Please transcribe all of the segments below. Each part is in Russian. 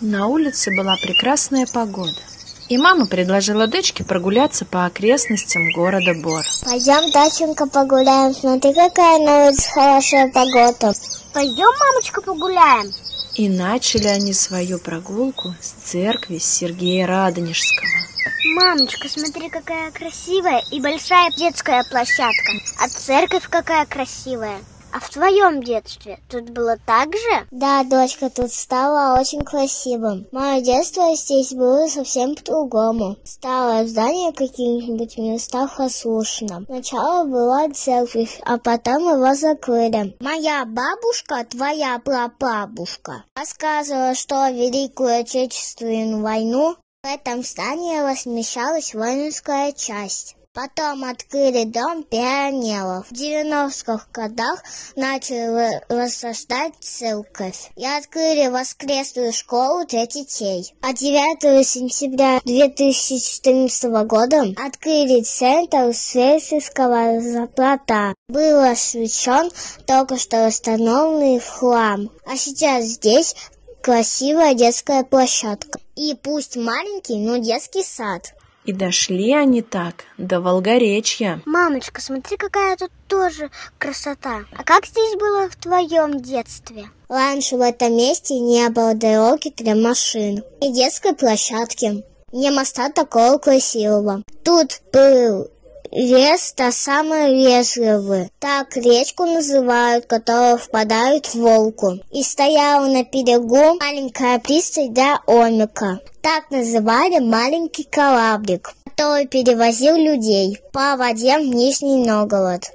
На улице была прекрасная погода. И мама предложила дочке прогуляться по окрестностям города Бор. Пойдем, доченька, погуляем. Смотри, какая на улице хорошая погода. Пойдем, мамочка, погуляем. И начали они свою прогулку с церкви Сергея Радонежского. Мамочка, смотри, какая красивая и большая детская площадка. А церковь какая красивая. А в твоем детстве тут было так же? Да, дочка, тут стало очень красивым. Мое детство здесь было совсем по-другому. Старое здание в каких-нибудь местах разрушено. Сначала была церковь, а потом его закрыли. Моя бабушка, твоя прабабушка, рассказывала, что Великую Отечественную войну в этом здании размещалась воинская часть. Потом открыли дом пионеров. В 90-х годах начали воссоздать церковь и открыли воскресную школу для детей. А 9 сентября 2014 года открыли центр сельского заплата. Был освещен только что восстановленный храм. А сейчас здесь красивая детская площадка. И пусть маленький, но детский сад. И дошли они так до Волгоречья. Мамочка, смотри, какая тут тоже красота. А как здесь было в твоем детстве? Раньше в этом месте не было дороги для машин и детской площадки. Не моста такого красивого. Тут был Лес – та самая лесовый. Так речку называют, которая впадает в Волку. И стояла на берегу маленькая пристань для омика. Так называли маленький кораблик, который перевозил людей по воде в Нижний Новгород.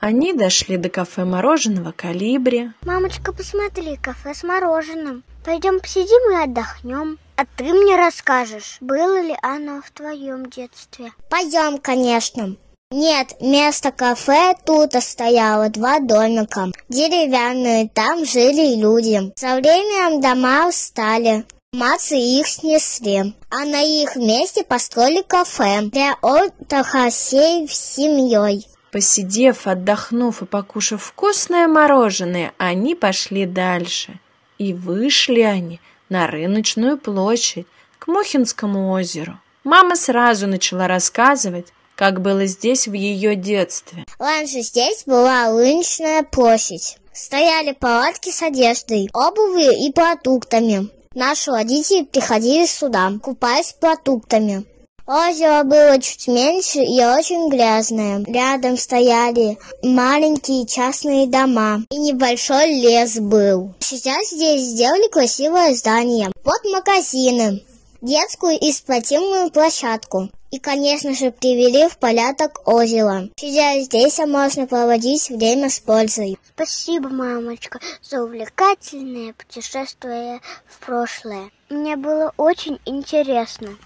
Они дошли до кафе мороженого «Калибри». Мамочка, посмотри, кафе с мороженым. Пойдем посидим и отдохнем. А ты мне расскажешь, было ли оно в твоем детстве? Пойдем, конечно. Нет, вместо кафе тут стояло два домика. Деревянные, там жили люди. Со временем дома устали. Мацы их снесли, а на их месте построили кафе для отдыха всей семьей. Посидев, отдохнув и покушав вкусное мороженое, они пошли дальше. И вышли они на рыночную площадь, к Мухинскому озеру. Мама сразу начала рассказывать, как было здесь в ее детстве. Раньше здесь была рыночная площадь. Стояли палатки с одеждой, обувью и продуктами. Наши родители приходили сюда, купаясь продуктами. Озеро было чуть меньше и очень грязное. Рядом стояли маленькие частные дома. И небольшой лес был. Сейчас здесь сделали красивое здание. Вот магазины. Детскую и спортивную площадку. И, конечно же, привели в порядок озеро. Сидя здесь, можно проводить время с пользой. Спасибо, мамочка, за увлекательное путешествие в прошлое. Мне было очень интересно.